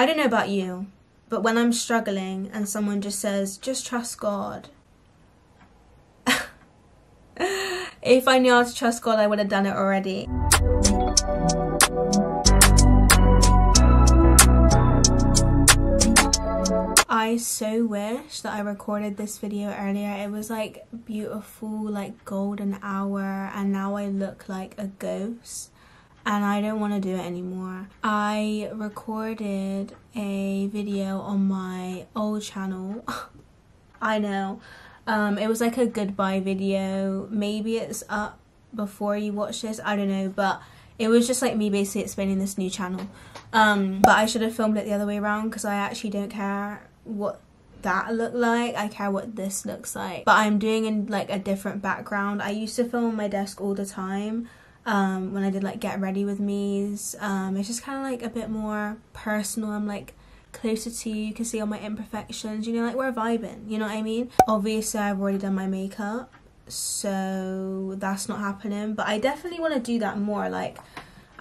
I don't know about you, but when I'm struggling and someone just says, just trust God. if I knew how to trust God, I would have done it already. I so wish that I recorded this video earlier. It was like beautiful, like golden hour, and now I look like a ghost and I don't want to do it anymore. I recorded a video on my old channel. I know. Um, it was like a goodbye video. Maybe it's up before you watch this. I don't know, but it was just like me basically explaining this new channel. Um, but I should have filmed it the other way around because I actually don't care what that looked like. I care what this looks like. But I'm doing in like a different background. I used to film on my desk all the time um, when I did like get ready with me's. Um, it's just kind of like a bit more personal. I'm like closer to you. You can see all my imperfections. You know, like we're vibing. You know what I mean? Obviously, I've already done my makeup, so that's not happening. But I definitely want to do that more. Like.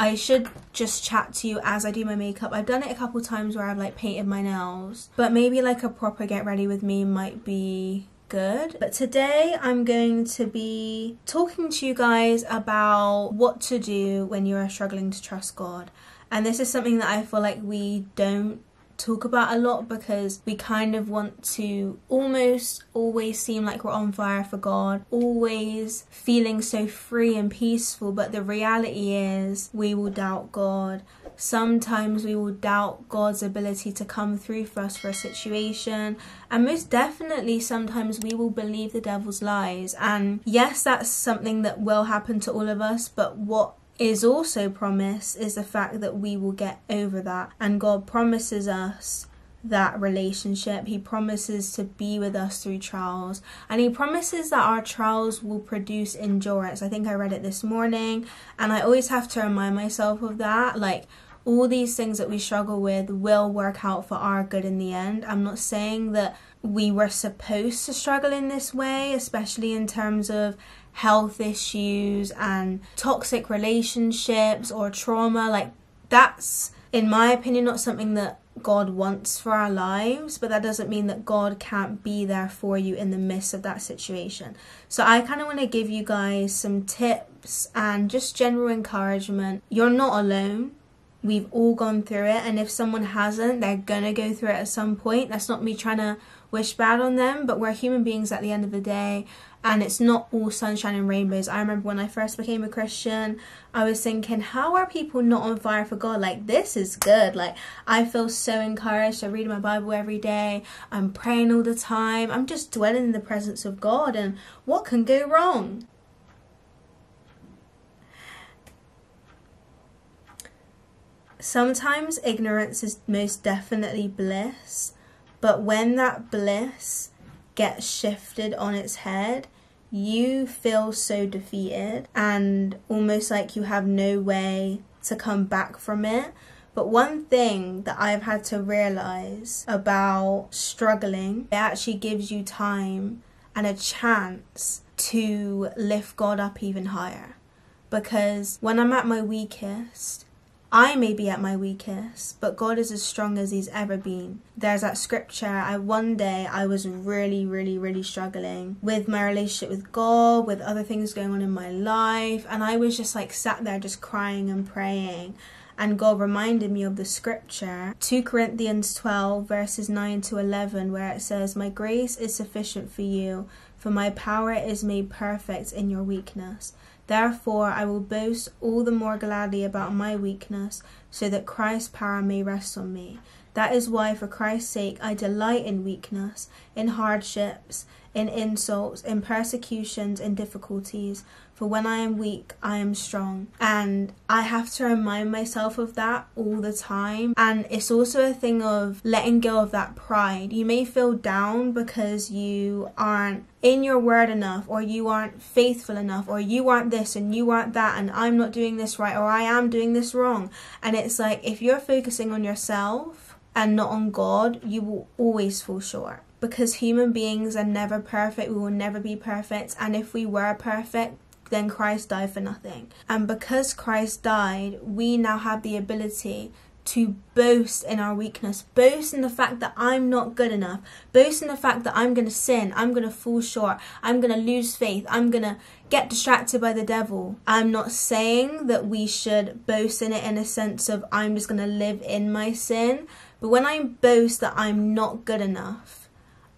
I should just chat to you as I do my makeup. I've done it a couple times where I've like painted my nails, but maybe like a proper get ready with me might be good. But today I'm going to be talking to you guys about what to do when you're struggling to trust God. And this is something that I feel like we don't talk about a lot because we kind of want to almost always seem like we're on fire for God, always feeling so free and peaceful, but the reality is we will doubt God. Sometimes we will doubt God's ability to come through for us for a situation, and most definitely, sometimes we will believe the devil's lies. And yes, that's something that will happen to all of us, but what is also promised is the fact that we will get over that. And God promises us that relationship. He promises to be with us through trials. And He promises that our trials will produce endurance. I think I read it this morning. And I always have to remind myself of that. Like, all these things that we struggle with will work out for our good in the end. I'm not saying that we were supposed to struggle in this way, especially in terms of health issues and toxic relationships or trauma. Like, that's, in my opinion, not something that God wants for our lives, but that doesn't mean that God can't be there for you in the midst of that situation. So, I kind of want to give you guys some tips and just general encouragement. You're not alone. We've all gone through it, and if someone hasn't, they're gonna go through it at some point. That's not me trying to wish bad on them, but we're human beings at the end of the day, and it's not all sunshine and rainbows. I remember when I first became a Christian, I was thinking, how are people not on fire for God? Like, this is good. Like, I feel so encouraged. I read my Bible every day, I'm praying all the time, I'm just dwelling in the presence of God, and what can go wrong? Sometimes ignorance is most definitely bliss, but when that bliss gets shifted on its head, you feel so defeated and almost like you have no way to come back from it. But one thing that I've had to realize about struggling, it actually gives you time and a chance to lift God up even higher. Because when I'm at my weakest, I may be at my weakest, but God is as strong as He's ever been. There's that scripture. I one day I was really, really, really struggling with my relationship with God, with other things going on in my life, and I was just like sat there just crying and praying. And God reminded me of the scripture, 2 Corinthians 12, verses 9 to 11, where it says, My grace is sufficient for you, for my power is made perfect in your weakness. Therefore, I will boast all the more gladly about my weakness, so that Christ's power may rest on me. That is why, for Christ's sake, I delight in weakness, in hardships, in insults, in persecutions, in difficulties. For when I am weak, I am strong. And I have to remind myself of that all the time. And it's also a thing of letting go of that pride. You may feel down because you aren't in your word enough, or you aren't faithful enough, or you aren't this and you aren't that, and I'm not doing this right, or I am doing this wrong. And it's like if you're focusing on yourself and not on God, you will always fall short because human beings are never perfect. We will never be perfect. And if we were perfect, then Christ died for nothing. And because Christ died, we now have the ability to boast in our weakness, boast in the fact that I'm not good enough, boast in the fact that I'm going to sin, I'm going to fall short, I'm going to lose faith, I'm going to get distracted by the devil. I'm not saying that we should boast in it in a sense of I'm just going to live in my sin, but when I boast that I'm not good enough,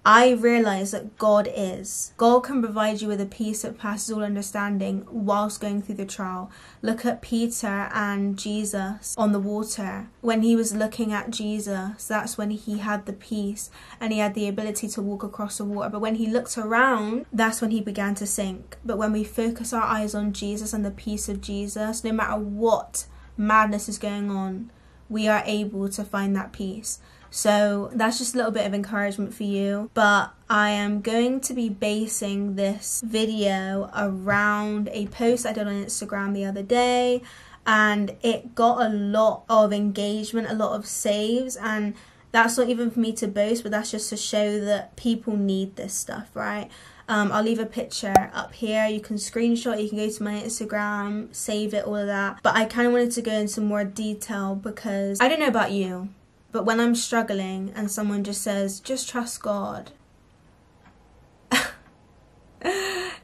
I realize that God is. God can provide you with a peace that passes all understanding whilst going through the trial. Look at Peter and Jesus on the water. When he was looking at Jesus, that's when he had the peace and he had the ability to walk across the water. But when he looked around, that's when he began to sink. But when we focus our eyes on Jesus and the peace of Jesus, no matter what madness is going on, we are able to find that peace. So that's just a little bit of encouragement for you. But I am going to be basing this video around a post I did on Instagram the other day and it got a lot of engagement, a lot of saves and that's not even for me to boast, but that's just to show that people need this stuff, right? Um, I'll leave a picture up here. You can screenshot, you can go to my Instagram, save it, all of that. But I kind of wanted to go into more detail because I don't know about you, but when I'm struggling and someone just says, just trust God.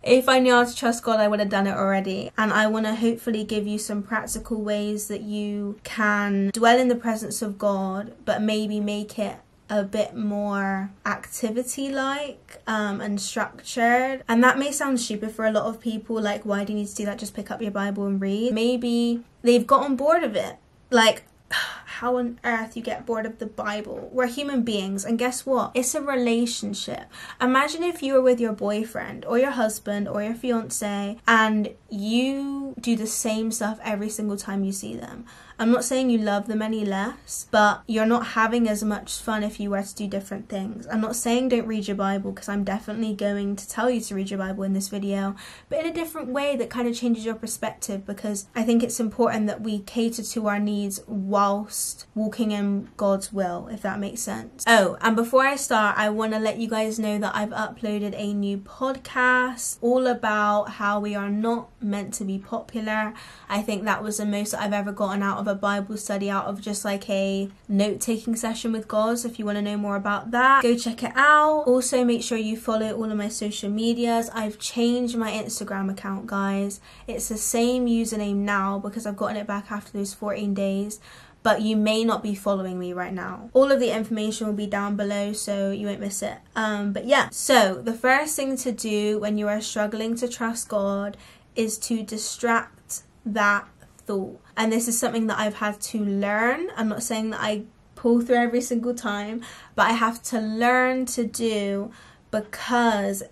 if I knew how to trust God, I would have done it already. And I want to hopefully give you some practical ways that you can dwell in the presence of God, but maybe make it a bit more activity like um, and structured. And that may sound stupid for a lot of people like, why do you need to do that? Just pick up your Bible and read. Maybe they've gotten bored of it. Like, how on earth you get bored of the Bible. We're human beings, and guess what? It's a relationship. Imagine if you were with your boyfriend or your husband or your fiance and you do the same stuff every single time you see them. I'm not saying you love them any less, but you're not having as much fun if you were to do different things. I'm not saying don't read your Bible because I'm definitely going to tell you to read your Bible in this video, but in a different way that kind of changes your perspective because I think it's important that we cater to our needs whilst walking in God's will, if that makes sense. Oh, and before I start, I want to let you guys know that I've uploaded a new podcast all about how we are not meant to be popular. I think that was the most I've ever gotten out of of a Bible study out of just like a note taking session with God. So if you want to know more about that, go check it out. Also, make sure you follow all of my social medias. I've changed my Instagram account, guys. It's the same username now because I've gotten it back after those 14 days but you may not be following me right now. All of the information will be down below so you won't miss it. Um, but yeah, so the first thing to do when you are struggling to trust God is to distract that thought. And this is something that I've had to learn. I'm not saying that I pull through every single time, but I have to learn to do because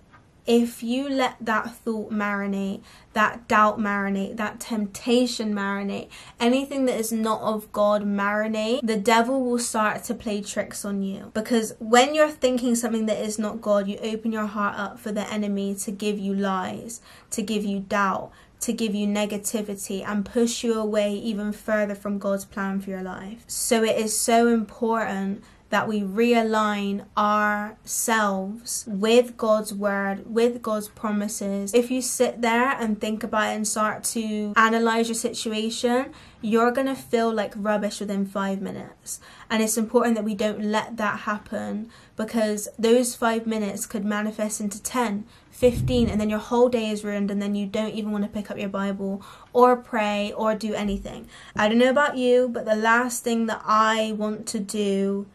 if you let that thought marinate, that doubt marinate, that temptation marinate, anything that is not of God marinate, the devil will start to play tricks on you. Because when you're thinking something that is not God, you open your heart up for the enemy to give you lies, to give you doubt, to give you negativity and push you away even further from God's plan for your life. So it is so important that we realign ourselves with God's word, with God's promises. If you sit there and think about it and start to analyze your situation, you're going to feel like rubbish within five minutes. And it's important that we don't let that happen because those five minutes could manifest into 10, 15 and then your whole day is ruined and then you don't even want to pick up your bible or pray or do anything i don't know about you but the last thing that i want to do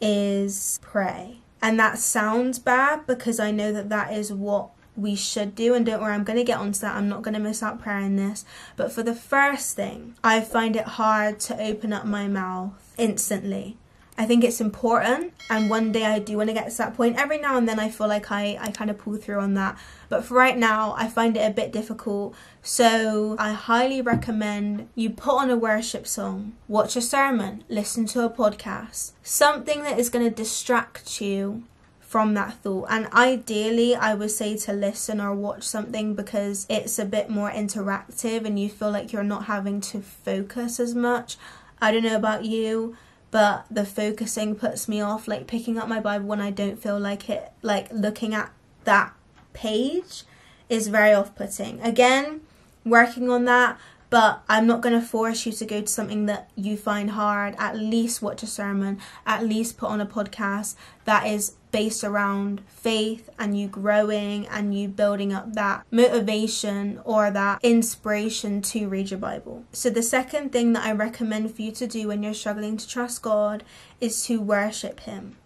is pray. And that sounds bad because i know that that is what we should do. And don't worry i'm going to get onto that. I'm not going to miss out prayer in this. But for the first thing i find it hard to open up my mouth instantly I think it's important and one day I do want to get to that point. Every now and then I feel like I, I kind of pull through on that. But for right now, I find it a bit difficult. So I highly recommend you put on a worship song, watch a sermon, listen to a podcast, something that is going to distract you from that thought. And ideally, I would say to listen or watch something because it's a bit more interactive and you feel like you're not having to focus as much. I don't know about you, but the focusing puts me off like picking up my bible when i don't feel like it. Like looking at that page is very off-putting. Again working on that But I'm not going to force you to go to something that you find hard. At least watch a sermon, at least put on a podcast that is based around faith and you growing and you building up that motivation or that inspiration to read your Bible. So, the second thing that I recommend for you to do when you're struggling to trust God is to worship Him.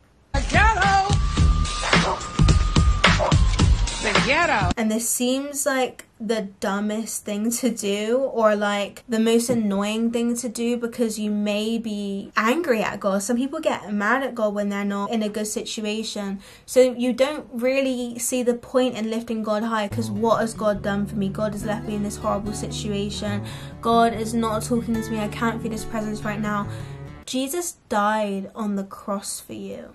The ghetto. And this seems like the dumbest thing to do or like the most annoying thing to do because you may be angry at God. Some people get mad at God when they're not in a good situation. So you don't really see the point in lifting God high because what has God done for me? God has left me in this horrible situation. God is not talking to me. I can't feel his presence right now. Jesus died on the cross for you.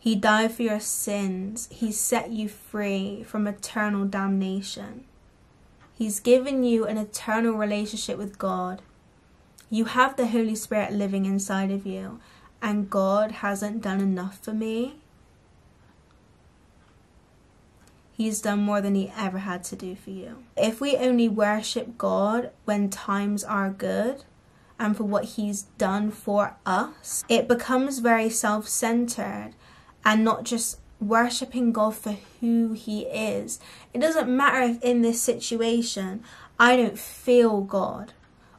He died for your sins. He set you free from eternal damnation. He's given you an eternal relationship with God. You have the Holy Spirit living inside of you, and God hasn't done enough for me. He's done more than he ever had to do for you. If we only worship God when times are good and for what he's done for us, it becomes very self centered and not just worshipping God for who He is. It doesn't matter if in this situation I don't feel God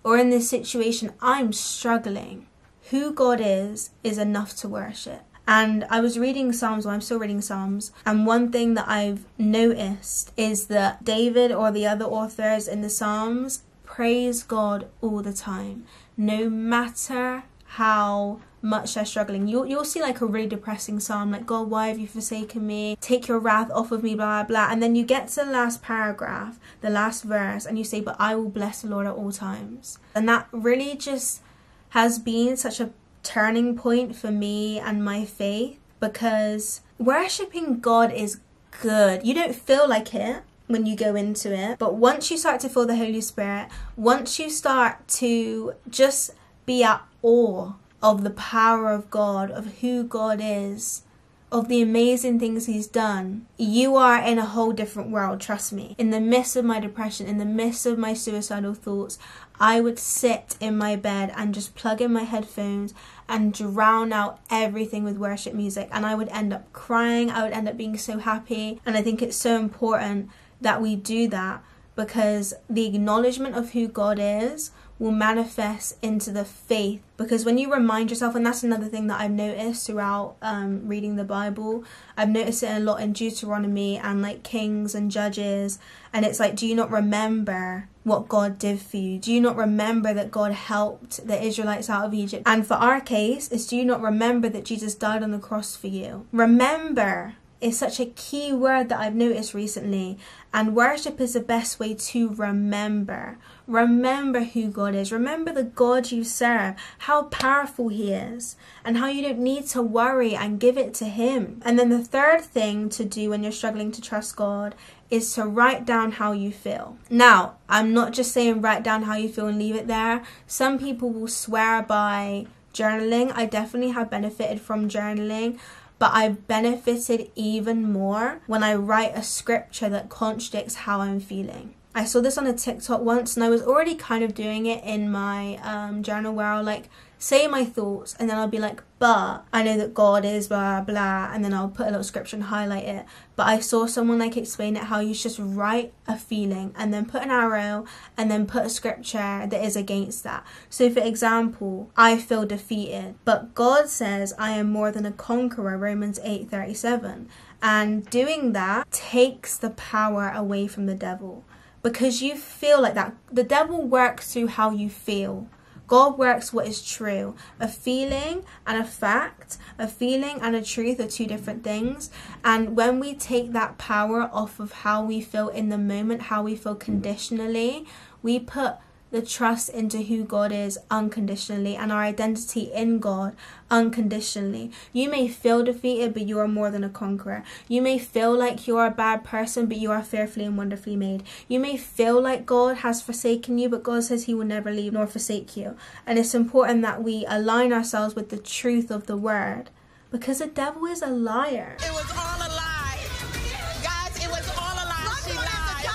or in this situation I'm struggling. Who God is is enough to worship. And I was reading Psalms, well, I'm still reading Psalms, and one thing that I've noticed is that David or the other authors in the Psalms praise God all the time, no matter how much they're struggling. You'll you'll see like a really depressing psalm, like God, why have you forsaken me? Take your wrath off of me, blah blah blah. And then you get to the last paragraph, the last verse, and you say, But I will bless the Lord at all times. And that really just has been such a turning point for me and my faith because worshipping God is good. You don't feel like it when you go into it, but once you start to feel the Holy Spirit, once you start to just be at awe of the power of God, of who God is, of the amazing things He's done, you are in a whole different world, trust me. In the midst of my depression, in the midst of my suicidal thoughts, I would sit in my bed and just plug in my headphones and drown out everything with worship music. And I would end up crying, I would end up being so happy. And I think it's so important that we do that because the acknowledgement of who God is will manifest into the faith. Because when you remind yourself and that's another thing that i've noticed throughout um, reading the bible i've noticed it a lot in deuteronomy and like kings and judges. And it's like do you not remember what god did for you? Do you not remember that god helped the israelites out of egypt? And for our case is do you not remember that jesus died on the cross for you? Remember is such a key word that I've noticed recently. And worship is the best way to remember. Remember who God is. Remember the God you serve, how powerful He is, and how you don't need to worry and give it to Him. And then the third thing to do when you're struggling to trust God is to write down how you feel. Now, I'm not just saying write down how you feel and leave it there. Some people will swear by journaling. I definitely have benefited from journaling but I've benefited even more when I write a scripture that contradicts how I'm feeling. I saw this on a TikTok once and I was already kind of doing it in my um, journal where I'll like say my thoughts and then I'll be like, but I know that God is blah blah and then I'll put a little scripture and highlight it. But I saw someone like explain it how you just write a feeling and then put an arrow and then put a scripture that is against that. So for example, I feel defeated, but God says I am more than a conqueror, Romans 8 37. And doing that takes the power away from the devil because you feel like that. The devil works through how you feel. God works what is true. A feeling and a fact, a feeling and a truth are two different things. And when we take that power off of how we feel in the moment, how we feel conditionally, we put the trust into who God is unconditionally and our identity in God unconditionally. You may feel defeated, but you are more than a conqueror. You may feel like you are a bad person, but you are fearfully and wonderfully made. You may feel like God has forsaken you, but God says He will never leave nor forsake you. And it's important that we align ourselves with the truth of the word because the devil is a liar. It was all a lie.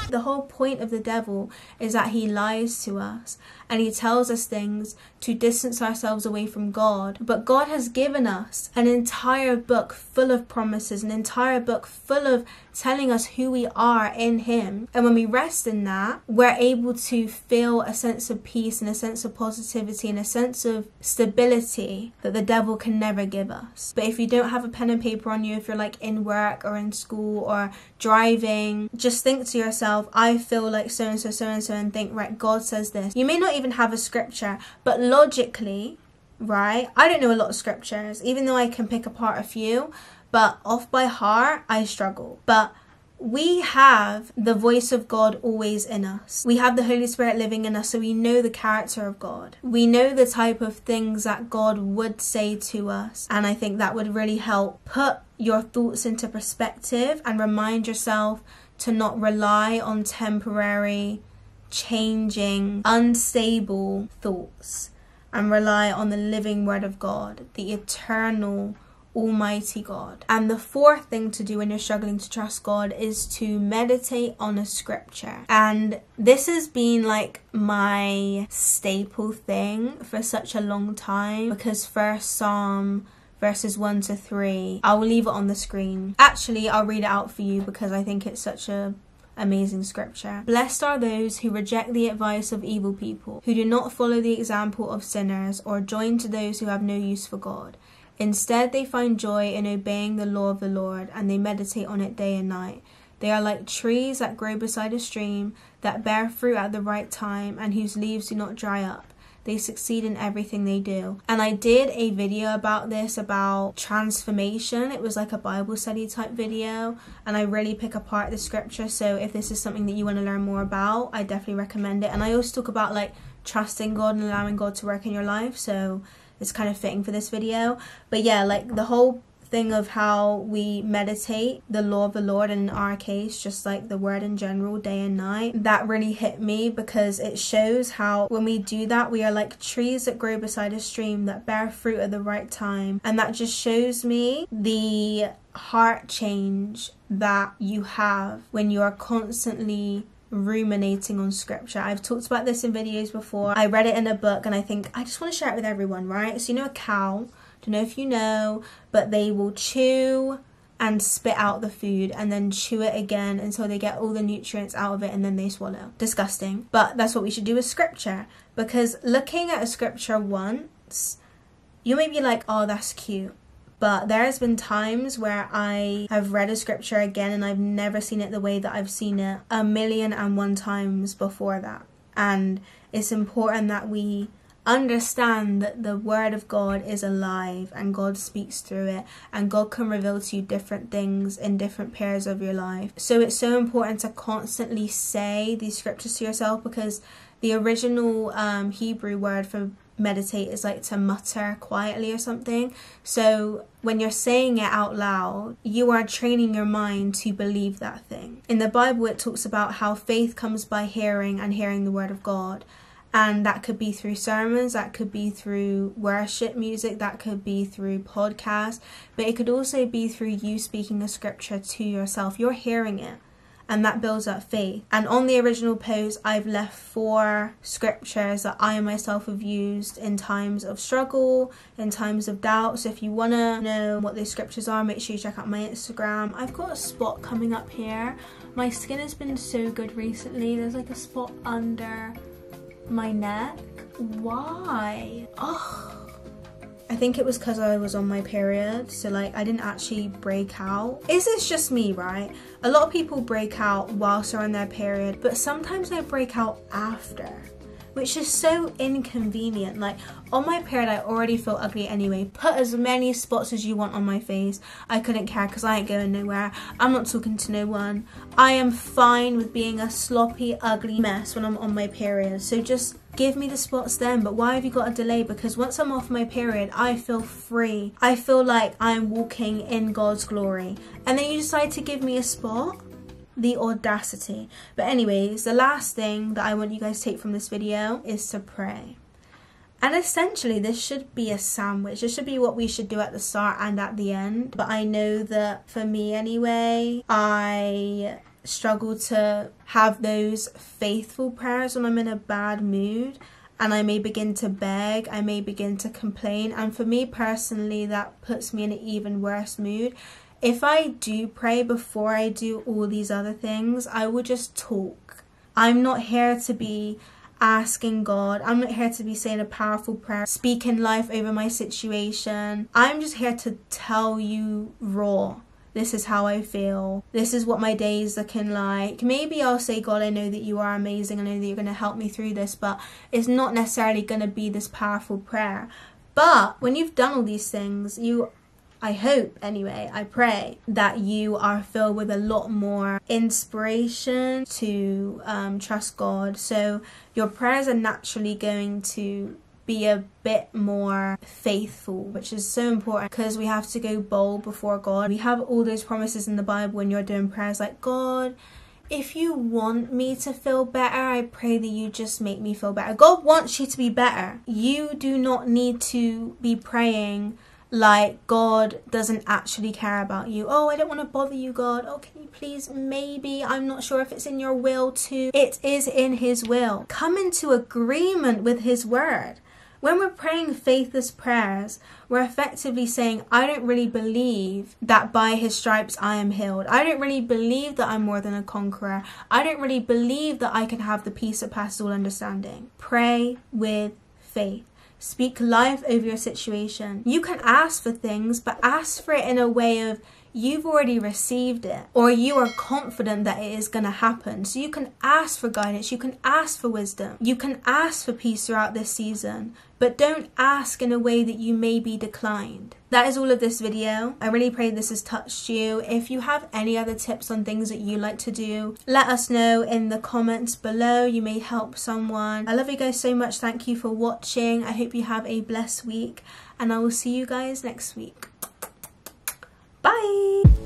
The whole point of the devil is that he lies to us and he tells us things to distance ourselves away from God. But God has given us an entire book full of promises, an entire book full of telling us who we are in Him. And when we rest in that, we're able to feel a sense of peace and a sense of positivity and a sense of stability that the devil can never give us. But if you don't have a pen and paper on you, if you're like in work or in school or driving, just think to yourself, I feel like so and so, so and so, and think, right, God says this. You may not even have a scripture, but logically, right? I don't know a lot of scriptures, even though I can pick apart a few, but off by heart, I struggle. But we have the voice of God always in us. We have the Holy Spirit living in us, so we know the character of God. We know the type of things that God would say to us. And I think that would really help put your thoughts into perspective and remind yourself to not rely on temporary changing, unstable thoughts and rely on the living Word of God, the eternal, Almighty God. And the fourth thing to do when you're struggling to trust God is to meditate on a scripture. And this has been like my staple thing for such a long time because first Psalm verses 1 to 3. I will leave it on the screen. Actually, I'll read it out for you because I think it's such a amazing scripture. Blessed are those who reject the advice of evil people, who do not follow the example of sinners or join to those who have no use for God. Instead, they find joy in obeying the law of the Lord and they meditate on it day and night. They are like trees that grow beside a stream, that bear fruit at the right time, and whose leaves do not dry up they succeed in everything they do. And I did a video about this about transformation. It was like a Bible study type video, and I really pick apart the scripture. So if this is something that you want to learn more about, I definitely recommend it. And I also talk about like trusting God and allowing God to work in your life. So it's kind of fitting for this video. But yeah, like the whole thing of how we meditate the law of the Lord, and in our case, just like the word in general, day and night, that really hit me because it shows how when we do that, we are like trees that grow beside a stream that bear fruit at the right time. And that just shows me the heart change that you have when you are constantly ruminating on scripture. I've talked about this in videos before. I read it in a book and I think I just want to share it with everyone, right? So, you know, a cow don't know if you know, but they will chew and spit out the food and then chew it again until they get all the nutrients out of it and then they swallow. Disgusting. But that's what we should do with scripture because looking at a scripture once, you may be like, oh, that's cute. But there has been times where I have read a scripture again and I've never seen it the way that I've seen it a million and one times before that. And it's important that we understand that the word of God is alive and God speaks through it and God can reveal to you different things in different periods of your life. So it's so important to constantly say these scriptures to yourself because the original um, Hebrew word for meditate is like to mutter quietly or something. So when you're saying it out loud, you are training your mind to believe that thing. In the Bible, it talks about how faith comes by hearing and hearing the word of God and that could be through sermons that could be through worship music that could be through podcasts but it could also be through you speaking a scripture to yourself. You're hearing it and that builds up faith. And on the original post i've left four scriptures that i myself have used in times of struggle in times of doubt. So if you want to know what those scriptures are make sure you check out my instagram. I've got a spot coming up here. My skin has been so good recently. There's like a spot under my neck. Why? Oh. I think it was because I was on my period, so like I didn't actually break out. Is this just me, right? A lot of people break out whilst they're on their period, but sometimes they break out after which is so inconvenient. Like on my period, I already feel ugly anyway. Put as many spots as you want on my face. I couldn't care because I ain't going nowhere. I'm not talking to no one. I am fine with being a sloppy, ugly mess when I'm on my period. So just give me the spots then but why have you got a delay because once i'm off my period i feel free i feel like i'm walking in god's glory and then you decide to give me a spot the audacity. But anyways, the last thing that I want you guys to take from this video is to pray. And essentially, this should be a sandwich. This should be what we should do at the start and at the end. But I know that for me anyway, I struggle to have those faithful prayers when I'm in a bad mood and I may begin to beg, I may begin to complain. And for me personally, that puts me in an even worse mood. If I do pray before I do all these other things, I will just talk. I'm not here to be asking God. I'm not here to be saying a powerful prayer, speaking life over my situation. I'm just here to tell you raw this is how I feel. This is what my day is looking like. Maybe I'll say, God, I know that you are amazing. I know that you're going to help me through this, but it's not necessarily going to be this powerful prayer. But when you've done all these things, you I hope, anyway, I pray that you are filled with a lot more inspiration to um, trust God. So your prayers are naturally going to be a bit more faithful, which is so important because we have to go bold before God. We have all those promises in the Bible when you're doing prayers like, God, if you want me to feel better, I pray that you just make me feel better. God wants you to be better. You do not need to be praying like God doesn't actually care about you. Oh, I don't want to bother you, God. Oh, can you please? Maybe. I'm not sure if it's in your will to. It is in His will. Come into agreement with His word. When we're praying faithless prayers, we're effectively saying, I don't really believe that by his stripes I am healed. I don't really believe that I'm more than a conqueror. I don't really believe that I can have the peace that passes all understanding. Pray with faith. Speak life over your situation. You can ask for things, but ask for it in a way of you've already received it or you are confident that it is going to happen. So you can ask for guidance, you can ask for wisdom, you can ask for peace throughout this season, but don't ask in a way that you may be declined. That is all of this video. I really pray this has touched you. If you have any other tips on things that you like to do, let us know in the comments below. You may help someone. I love you guys so much. Thank you for watching. I hope you have a blessed week and I will see you guys next week. Bye!